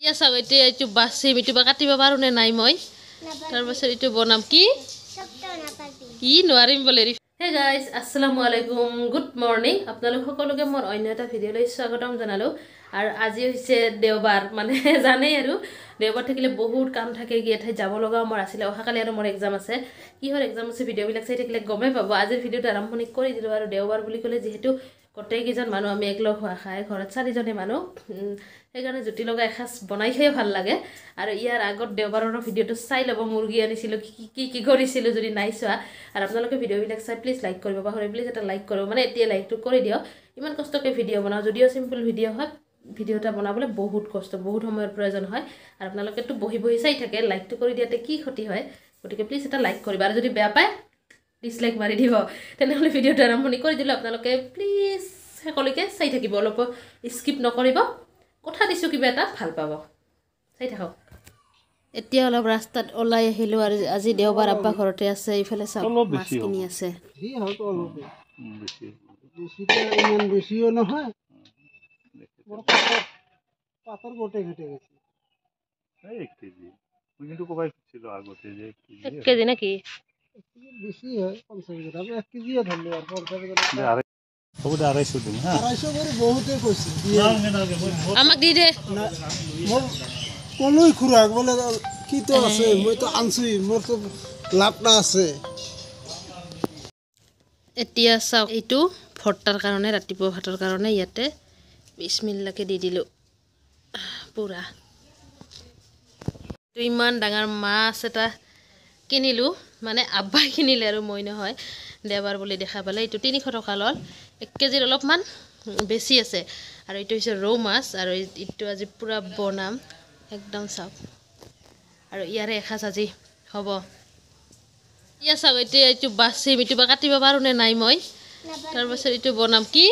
এতিয়া চাওক এতিয়া এইটো বাচিম এইটো বা কাটিব পাৰোঁ নে নাই মই তাৰপাছত এইটো বনাম কি কি নোৱাৰিম বোলে হে গাইজ আলাইকুম গুড মৰ্ণিং আপোনালোক সকলোকে মোৰ অন্য এটা ভিডিঅ'লৈ স্বাগতম জনালোঁ আৰু আজি হৈছে দেওবাৰ মানে জানেই আৰু দেওবাৰ থাকিলে বহুত কাম থাকে কি এঠাইত যাব লগাও মোৰ আছিলে অহাকালি আৰু মোৰ এক্সাম আছে কিহৰ এক্সাম আছে ভিডিঅ'বিলাক চাই থাকিলে গমেই পাব। আজিৰ ভিডিঅ'টো আৰম্ভণি কৰি দিলোঁ আৰু দেওবাৰ বুলি ক'লে যিহেতু গোটেইকেইজন মানুহ আমি একলগ হোৱা খাই ঘৰত চাৰিজনী মানুহ সেইকাৰণে জুতি লগা এসাঁজ বনাই খাইও ভাল লাগে। আৰু ইয়াৰ আগত দেওবাৰৰ ভিডিঅ'টো চাই ল'ব মুৰ্গী আনিছিলোঁ কি- কি কি কৰিছিলোঁ যদি নাই চোৱা। আৰু আপোনালোকে ভিডিঅ'বিলাক চাই প্লিজ লাইক কৰিব পাহৰি প্লিজ এটা লাইক কৰিব মানে এতিয়া লাইকটো কৰি দিয়ক। ইমান কষ্টকৈ ভিডিঅ' বনাওঁ যদিও চিম্পল ভিডিঅ' হয় ভিডিঅ' এটা বনাবলৈ বহুত কষ্ট বহুত সময়ৰ প্ৰয়োজন হয়। আৰু আপোনালোকেতো বহি বহি চাই থাকে লাইকটো কৰি দিয়াতে কি ক্ষতি হয় গতিকে প্লিজ এটা লাইক কৰিব। আৰু যদি বেয়া পায় ডিছলাইক মাৰি দিব। তেনেহ'লে ভিডিঅ'টো আৰম্ভণি কৰি দিলোঁ আপোনালোকে প্লিজ শেষলৈকে চাই থাকিব অলপ স্কিপ নকৰিব। কথা দিছোঁ কিবা এটা ভাল পাব। চাই থাকক। এতিয়া অলপ ৰাস্তাত ওলাই আহিলোঁ আৰু আজি দেওবাৰ আব্বা ঘৰতে আছে ইফালে চাওক মাছ কিনি আছে। ইমান বেছিও নহয়। ঘটে গেছে কেজি। কিন্তু ক'বাই আগতে যে এক কেজি নেকি? হয় এক বহুতে আমাক দি দে। না ক'লোই খুৰাক বোলে কিটো আছে মইতো আনছোই মোৰতো লাভটা আছে। এতিয়া চাওক এইটো ভৰ্তাৰ কাৰণে ৰাতিপুৱা ভাতৰ কাৰণে ইয়াতে বিছ মিনিটলৈকে দি দিলোঁ। পূৰা। এইটো ইমান ডাঙৰ মাছ এটা। কিনিলোঁ মানে আব্বাই কিনিলে আৰু মই নহয় দেওবাৰ বুলি দেখা পালে। এইটো তিনিশ টকা ল'ল এক কেজিৰ অলপমান বেছি আছে। আৰু এইটো হৈছে ৰৌ মাছ আৰু এই- এইটো আজি পূৰা বনাম। একদম চাওক। আৰু ইয়াৰে এসাঁজ আজি হ'ব। এতিয়া চাওক এতিয়া এইটো বাচিম এইটো বা কাটিব পাৰোঁ নে নাই মই? তাৰপাছত এইটো বনাম। কি?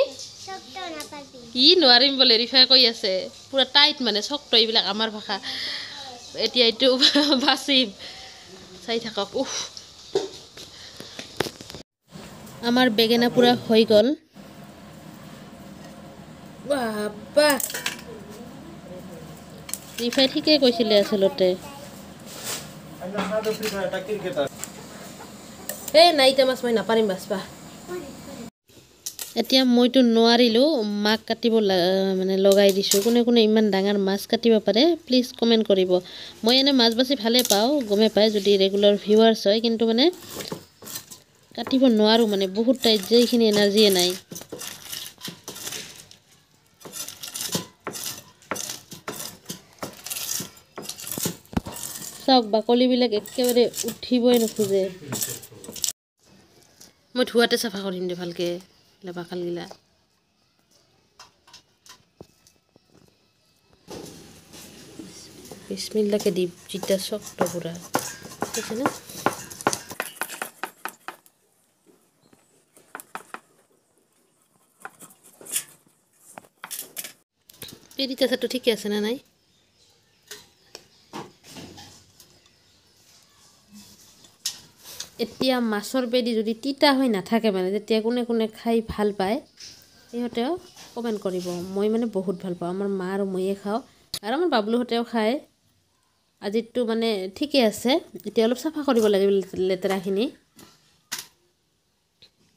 কি নোৱাৰিম বোলে ৰিফাই কৈ আছে। পূৰা টাইট মানে চক্ত এইবিলাক আমাৰ ভাষা। এতিয়া এইটো বাচিম। চাই থাকক উফ। আমাৰ বেঙেনা পূৰা হৈ গ'ল। বাবা। ৰিফাই ঠিকেই কৈছিলে আচলতে। এই নাইটা মাছ মই নাপাৰিম বাচবা এতিয়া মইতো নোৱাৰিলোঁ মাক কাটিব মানে লগাই দিছোঁ। কোনে কোনে ইমান ডাঙৰ মাছ কাটিব পাৰে প্লিজ কমেণ্ট কৰিব। মই এনেই মাছ বাছি ভালেই পাওঁ গমেই পায় যদি ৰেগুলাৰ ভিউৱাৰ্ছ হয় কিন্তু মানে কাটিব নোৱাৰোঁ মানে বহুত টাইট যে এইখিনি এনাৰ্জিয়ে নাই। চাওক বাকলিবিলাক একেবাৰে উঠিবই নোখোজে। মই ধোৱাতে চাফা কৰিম দে ভালকৈ। লেবাকালগিলা বিছ মিনিটলৈকে দি যেতিয়া চক্ত পূৰা ঠিক আছে না? পেৰিত আছাটো ঠিকে আছে নে নাই? এতিয়া মাছৰ পেদি যদি তিতা হৈ নাথাকে মানে তেতিয়া কোনে কোনে খাই ভাল পায় সিহঁতেও কমেণ্ট কৰিব। মই মানে বহুত ভাল পাওঁ আমাৰ মা আৰু ময়ে খাওঁ। আৰু আমাৰ বাবলুহঁতেও খায়। আজিতো মানে ঠিকে আছে এতিয়া অলপ চাফা কৰিব লাগে লে- লেতেৰাখিনি।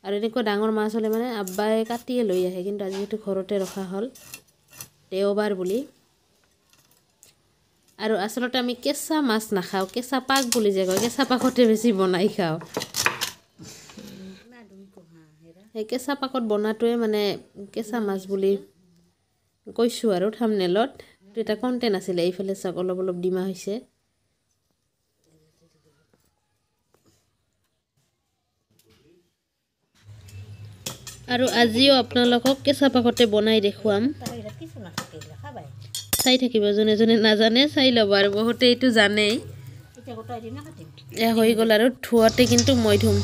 আৰু এনেকুৱা ডাঙৰ মাছ হ'লে মানে আব্বাই কাটিয়ে লৈ আহে কিন্তু আজি যিহেতু ঘৰতে ৰখা হ'ল দেওবাৰ বুলি। আৰু আচলতে আমি কেঁচা মাছ নাখাওঁ কেঁচা পাক বুলি যে কয় কেঁচা পাকতে বেছি বনাই খাওঁ। সেই কেঁচা পাকত বনাটোৱে মানে কেঁচা মাছ বুলি কৈছোঁ আৰু থামনেলত এটা কণ্টেণ্ট আছিলে এইফালে চাওক অলপ অলপ ডিমা হৈছে। আৰু আজিও আপোনালোকক কেঁচা পাকতে বনাই দেখুৱাম। চাই থাকিব যোনে যোনে নাজানে চাই ল'ব আৰু বহুতে এইটো জানেই। হৈ গ'ল আৰু ধোৱাতে কিন্তু মই ধুম।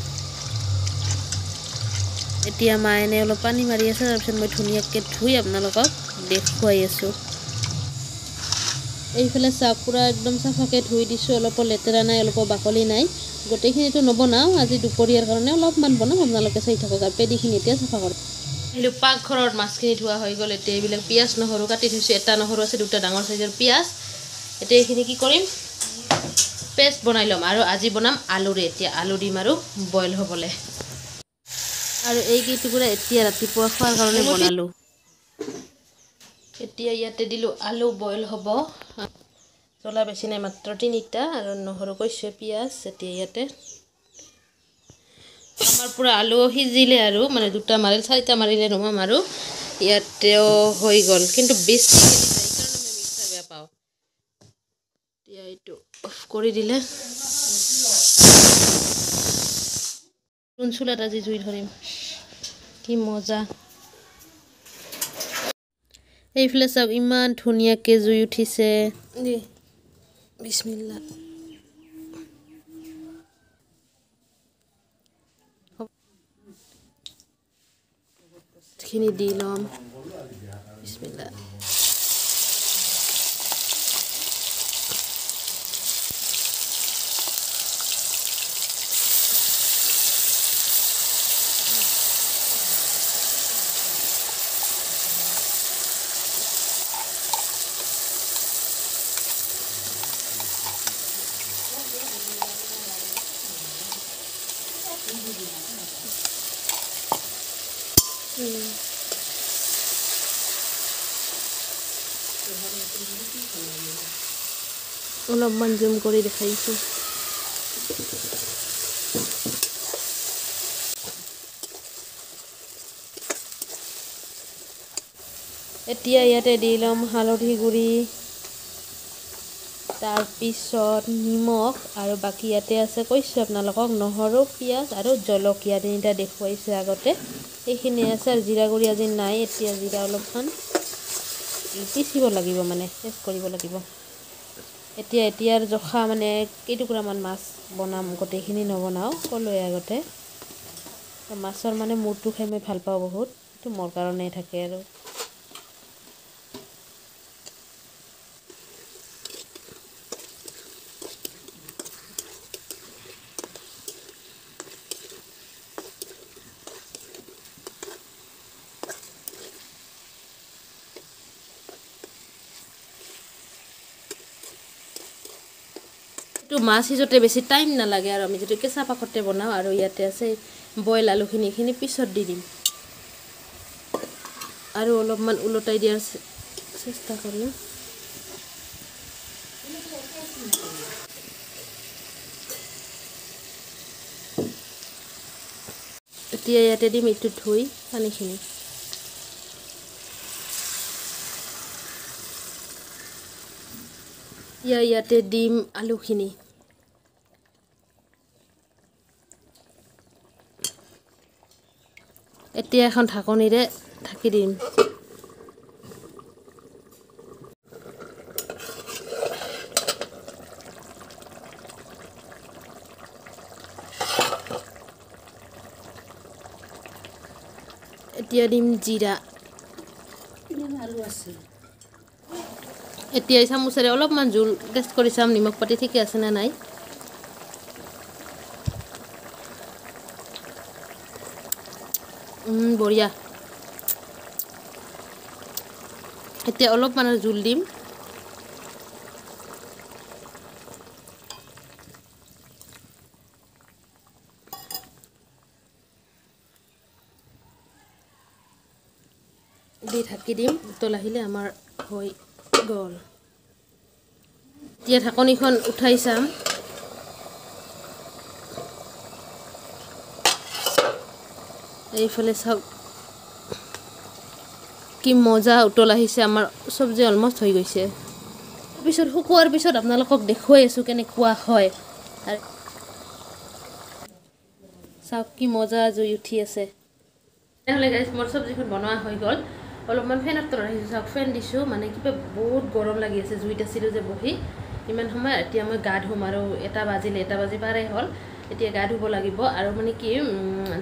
এতিয়া মায়ে এনে অলপ পানী মাৰি আছে তাৰপিছত মই ধুনীয়াকৈ ধুই আপোনালোকক দেখুৱাই আছোঁ। এইফালে চাওক পূৰা একদম চাফাকৈ ধুই দিছোঁ অলপো লেতেৰা নাই অলপো বাকলি নাই। গোটেইখিনিতো নবনাওঁ আজি দুপৰীয়াৰ কাৰণে অলপমান বনাম আপোনালোকে চাই থাকক আৰু পেডিখিনি এতিয়া চাফা কৰিম আহিলোঁ পাকঘৰত মাছখিনি ধোৱা হৈ গ'ল। এতিয়া এইবিলাক পিঁয়াজ নহৰু কাটি থৈছোঁ। এটা নহৰু আছে দুটা ডাঙৰ চাইজৰ পিঁয়াজ। এতিয়া এইখিনি কি কৰিম? পেষ্ট বনাই ল'ম আৰু আজি বনাম আলুৰে। এতিয়া আলু দিম আৰু বইল হ'বলৈ। আৰু এই কেইটুকুৰা এতিয়া ৰাতিপুৱা খোৱাৰ কাৰণে বনালোঁ। এতিয়া ইয়াতে দিলোঁ আলু বইল হ'ব। জ্বলা বেছি নাই মাত্ৰ তিনিটা। আৰু নহৰু কৈছোঁ পিঁয়াজ। এতিয়া ইয়াতে আমাৰ পূৰা আলু সিজিলে আৰু মানে দুটা মাৰিল চাৰিটা মাৰিলে নমাম আৰু। ইয়াতেও হৈ গ'ল কিন্তু এইটো অফ দিলে। চুলাত আজি জুই কি মজা। এইফালে চাওক ইমান ধুনীয়াকৈ জুই উঠিছে। খিনি দি ল'ম অলপমান জুম কৰি দেখাইছোঁ এতিয়া ইয়াতে দি ল'ম হালধি গুড়ি তাৰপিছত নিমখ আৰু বাকী ইয়াতে আছে কৈছোঁ আপোনালোকক নহৰু পিঁয়াজ আৰু জলকীয়া তিনিটা দেখুৱাইছোঁ আগতে এইখিনি আছে আৰু জিৰা গুড়ি আজি নাই এতিয়া জিৰা অলপমান পিচিব লাগিব মানে টেষ্ট কৰিব লাগিব এতিয়া এতিয়াৰ জখা মানে কেইটুকুৰামান মাছ বনাম গোটেইখিনি নবনাওঁ ক'লোৱে আগতে। মাছৰ মানে মূৰটো খাই মই ভাল পাওঁ বহুত সেইটো মোৰ কাৰণেই থাকে আৰু। এইটো মাছ সিজোতে বেছি টাইম নালাগে আৰু আমি যদি কেঁচা পাকতে বনাওঁ আৰু ইয়াতে আছে বইল আলুখিনি এইখিনি পিছত দি দিম। আৰু অলপমান ওলটাই দিয়াৰ চেষ্টা কৰিম এতিয়া ইয়াতে দিম এইটো ধুই পানীখিনি। ইয়াৰ ইয়াতে দিম আলুখিনি এতিয়া এখন ঢাকনিৰে ঢাকি দিম এতিয়া দিম জিৰা এই চামুচেৰে অলপমান জোল টেষ্ট কৰি চাম নিমখ পাতি ঠিকে আছে নে নাই? বঢ়িয়া। এতিয়া অলপমান জোল দিম। দি ঢাকি দিম উতল আহিলে আমাৰ হৈ গ'ল। এতিয়া ঢাকনিখন উঠাই চাম। এইফালে চাওক। কি মজা উতল আহিছে আমাৰ চব্জি অলমষ্ট হৈ গৈছে। পিছত শুকোৱাৰ পিছত আপোনালোকক দেখুৱাই আছোঁ কেনেকুৱা হয়। আৰু চাওক কি মজা জুই উঠি আছে। তেনেহ'লে মোৰ চব্জিখন বনোৱা হৈ গ'ল। অলপমান ফেনৰ তলত ৰাখিছোঁ চাওক ফেন দিছোঁ। মানে কিবা বহুত গৰম লাগি আছে জুইত আছিলোঁ যে বহি। ইমান সময় এতিয়া মই গা ধুম আৰু এটা বাজিলে এটা বাজি পাৰে হ'ল। এতিয়া গা ধুব লাগিব আৰু মানে কি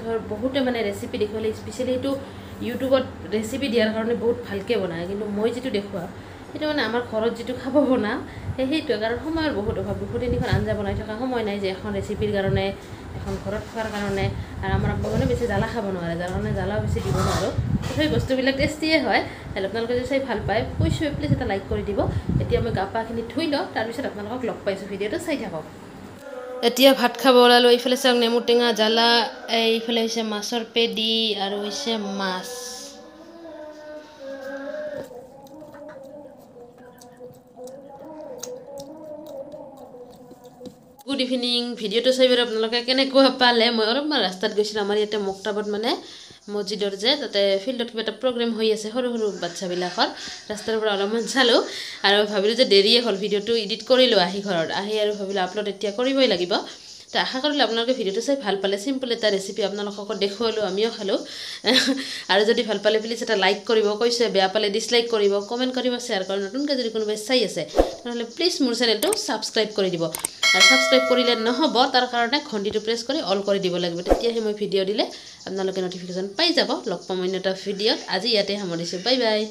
ধৰ বহুতে মানে ৰেচিপি দেখুৱালে স্পেচিয়েলি সেইটো ইউটিউবত ৰেচিপি দিয়াৰ কাৰণে বহুত ভালকৈ বনায়। কিন্তু মই যিটো দেখুৱাওঁ সেইটো মানে আমাৰ ঘৰত যিটো খাব বনাওঁ সেই সেইটোৱে। কাৰণ সময়ৰ বহুত অভাৱ। দুশ তিনিখন আঞ্জা বনাই থকা সময় নাই যে এখন ৰেচিপিৰ কাৰণে এখন ঘৰত খোৱাৰ কাৰণে। আৰু আমাৰ মানে বেছি জ্বালা খাব নোৱাৰে। যাৰ কাৰণে জ্বালাও বেছি দিব নোৱাৰোঁ। সেই বস্তুবিলাক টেষ্টিয়ে হয়। আপোনালোকে যদি চাই ভাল পায় কৈছোঁ প্লিজ এটা লাইক কৰি দিব। এতিয়া মই গা পাখিনি ধুই লওঁ। তাৰপিছত আপোনালোকক লগ পাইছোঁ। ভিডিঅ'টো চাই থাকক। এতিয়া ভাত খাব ওলালোঁ। এইফালে চাওক নেমু টেঙা জ্বালা। এইফালে হৈছে মাছৰ পেডি আৰু হৈছে মাছ। গুড ইভিনিং ভিডিঅ'টো চাই বাৰু আপোনালোকে কেনেকুৱা পালে? মই অলপমান ৰাস্তাত গৈছিলোঁ আমাৰ ইয়াতে মক্তাবত মানে মছজিদৰ যে তাতে ফিল্ডত কিবা এটা প্ৰগ্ৰেম হৈ আছে সৰু সৰু বাচ্ছাবিলাকৰ। ৰাস্তাৰ পৰা অলপমান চালোঁ আৰু ভাবিলোঁ যে দেৰিয়ে হ'ল ভিডিঅ'টো এডিট কৰিলোঁ আহি ঘৰত। আহি আৰু ভাবিলোঁ আপলোড এতিয়া কৰিবই লাগিব। তো আশা কৰিলোঁ আপোনালোকে ভিডিঅ'টো চাই ভাল পালে চিম্পল এটা ৰেচিপি আপোনালোকক দেখুৱালোঁ আমিও খালোঁ। আৰু যদি ভাল পালে প্লিজ এটা লাইক কৰিব কৈছে বেয়া পালে ডিছলাইক কৰিব কমেণ্ট কৰিব শ্বেয়াৰ কৰিব নতুনকৈ যদি কোনোবাই চাই আছে তেনেহ'লে প্লিজ মোৰ চেনেলটো ছাবস্ক্ৰাইব কৰি দিব। ছাবস্ক্ৰাইব কৰিলে নহ'ব তাৰ কাৰণে ঘণ্টিটো প্ৰেছ কৰি অল কৰি দিব লাগিব। তেতিয়াহে মই ভিডিঅ' দিলে আপোনালোকে নটিফিকেশ্যন পাই যাব। লগ পাম অন্য এটা ভিডিঅ'ত আজি ইয়াতে সামৰিছোঁ। Bye bye